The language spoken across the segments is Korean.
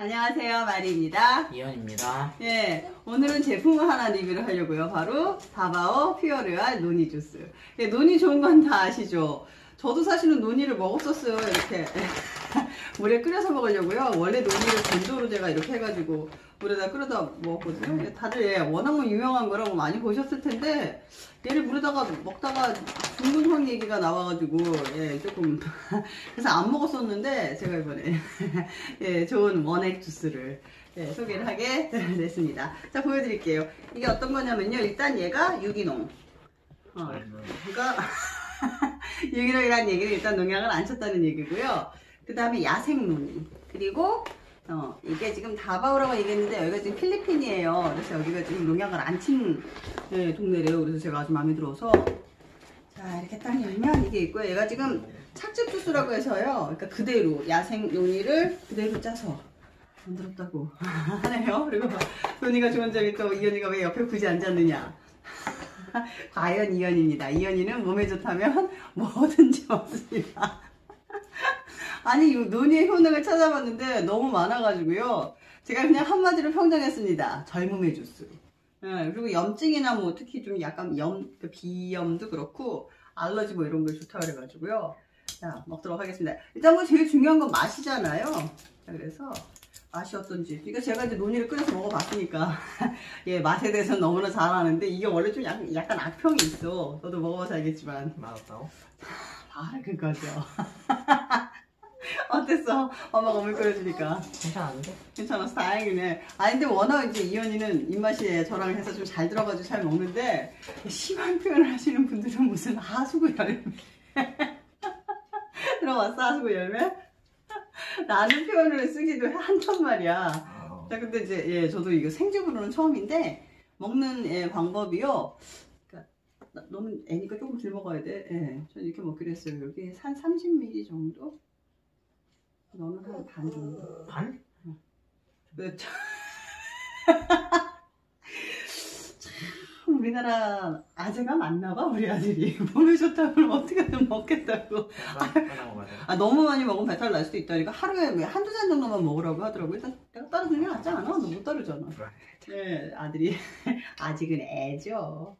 안녕하세요 마리입니다. 이현입니다. 예, 오늘은 제품을 하나 리뷰를 하려고요. 바로 다바오 퓨어레알 노니 주스. 예, 노니 좋은 건 다 아시죠? 저도 사실은 노니를 먹었었어요 이렇게 물에 끓여서 먹으려고요 원래 노니를 건조로 제가 이렇게 해가지고 물에다 끓여다 먹었거든요 예, 다들 예, 워낙 뭐 유명한 거라고 많이 보셨을 텐데 얘를 물에다가 먹다가 황 얘기가 나와가지고 예 조금 그래서 안 먹었었는데 제가 이번에 예 좋은 원액 주스를 예, 소개를 하게 됐습니다. 자 보여드릴게요. 이게 어떤 거냐면요. 일단 얘가 유기농. 어, 그러니까 유기농이라는 얘기는 일단 농약을 안 쳤다는 얘기고요. 그 다음에 야생농 그리고 어, 이게 지금 다바오라고 얘기했는데 여기가 지금 필리핀이에요. 그래서 여기가 지금 농약을 안친 네, 동네래요. 그래서 제가 아주 마음에 들어서 자 이렇게 딱 열면 이게 있고요. 얘가 지금 착즙 주스라고 해서요. 그러니까 그대로 야생 용리를 그대로 짜서 만들었다고 하네요. 그리고 논이가 좋은 점이 또 이현이가 왜 옆에 굳이 앉았느냐. 과연 이현입니다. 이현이는 몸에 좋다면 뭐든지 먹습니다. 아니 논의의 효능을 찾아봤는데 너무 많아가지고요. 제가 그냥 한마디로 평정했습니다. 젊음의 주스. 예, 그리고 염증이나 뭐 특히 좀 약간 염, 그 비염도 그렇고 알러지 뭐 이런 거 좋다 그래가지고요. 자 먹도록 하겠습니다. 일단 뭐 제일 중요한 건 맛이잖아요. 자 그래서 맛이 어떤지. 그러니까 제가 이제 논의를 끓여서 먹어봤으니까 예 맛에 대해서 는 너무나 잘 아는데 이게 원래 좀 약간, 약간 악평이 있어. 너도 먹어봐서 알겠지만 맛없다고? 아 그거죠. 어땠어? 엄마가 물 끓여주니까. 괜찮았는데? 괜찮았어. 다행이네. 아니, 근데 워낙 이제 이현이는 입맛이 저랑 해서 좀 잘 들어가지고 잘 먹는데, 심한 표현을 하시는 분들은 무슨 하수구 열매. 들어봤어? 하수구 열매? 라는 표현을 쓰기도 한단 말이야. 어, 자, 근데 이제, 예, 저도 이거 생즙으로는 처음인데, 먹는 예, 방법이요. 그러니까 나- 너는 애니까 조금 덜 먹어야 돼. 예, 전 이렇게 먹기로 했어요. 여기 한 30ml 정도? 너는 한 반 정도. 반? 그, 참, 참, 우리나라 아재가 많나 봐, 우리 아들이. 몸에 좋다고 그러면 어떻게든 먹겠다고. 돼. 아, 너무 많이 먹으면 배탈 날 수도 있다니까. 하루에 왜 한두 잔 정도만 먹으라고 하더라고. 일단 내가 따르는 게 낫지 않아? 너 못 따르잖아. 네, 아들이. 아직은 애죠.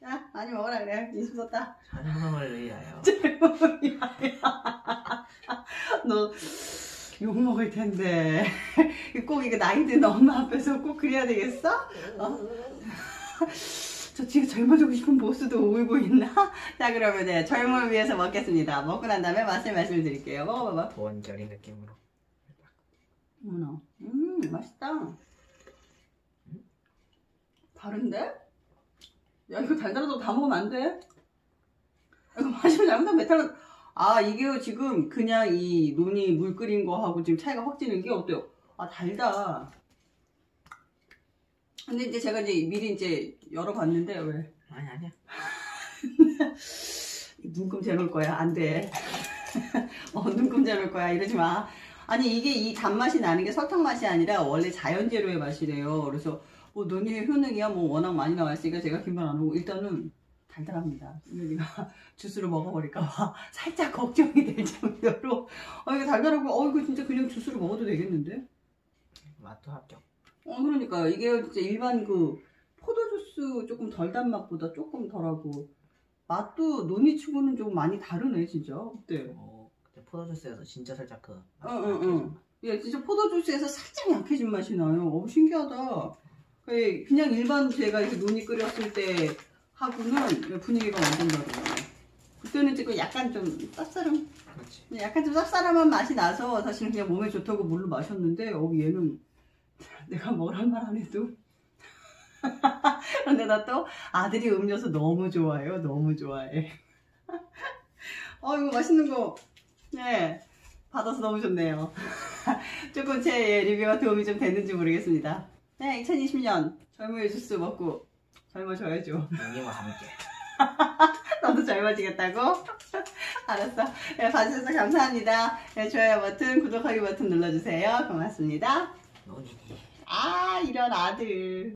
자, 많이 먹으라 그래. 인심 썼다. 자존감을 위하여. 너 욕 먹을 텐데. 꼭 이거 나이 든 엄마 앞에서 꼭 그래야 되겠어? 어? 저 지금 젊어지고 싶은 보스도 울고 있나? 자, 그러면 네, 젊음을 위해서 먹겠습니다. 먹고 난 다음에 맛을 말씀드릴게요. 먹어봐봐. 보온절이 느낌으로. 어머나. 음, 맛있다. 다른데? 야, 이거 달달하다고 다 먹으면 안 돼? 이거 마시면 잘못하면 배탈, 아, 이게 지금 그냥 이 논이 물 끓인 거하고 지금 차이가 확 지는 게 어때요? 아, 달다. 근데 이제 제가 이제 미리 이제 열어봤는데, 왜? 아니, 아니야. 눈금 재놓을 거야. 안 돼. 어, 눈금 재놓을 거야. 이러지 마. 아니, 이게 이 단맛이 나는 게 설탕 맛이 아니라 원래 자연 재료의 맛이래요. 그래서 뭐 논의의 효능이야 뭐 워낙 많이 나와 있으니까 제가 긴말 안 하고 일단은 달달합니다. 여기가 주스로 먹어버릴까봐 살짝 걱정이 될 정도로 어, 이거 달달하고 어, 이거 진짜 그냥 주스로 먹어도 되겠는데? 맛도 합격. 어, 그러니까 이게 진짜 일반 그 포도주스 조금 덜 단 맛보다 조금 덜하고 맛도 논이치고는 좀 많이 다르네 진짜 어때? 어, 그때 포도주스에서 진짜 살짝 그. 응응응. 어, 예, 진짜 포도주스에서 살짝 약해진 맛이 나요. 어, 신기하다. 예, 그냥 일반 제가 이렇게 논이 끓였을 때 하고는 분위기가 완전 다르네. 그때는 지금 약간 좀 쌉싸름, 그렇지. 약간 좀 쌉싸름한 맛이 나서 사실은 그냥 몸에 좋다고 물로 마셨는데, 어, 얘는 내가 뭐란 말 안 해도. 그런데다 또 아들이 음료수 너무 좋아해요. 너무 좋아해. 어, 이거 맛있는 거, 네, 받아서 너무 좋네요. 조금 제 리뷰가 도움이 좀 됐는지 모르겠습니다. 네, 2020년 젊음의 주스 먹고 젊어져야죠. 여기와 함께. 너도 젊어지겠다고? 알았어. 네, 봐주셔서 감사합니다. 네, 좋아요 버튼, 구독하기 버튼 눌러주세요. 고맙습니다. 논이니. 아, 이런 아들.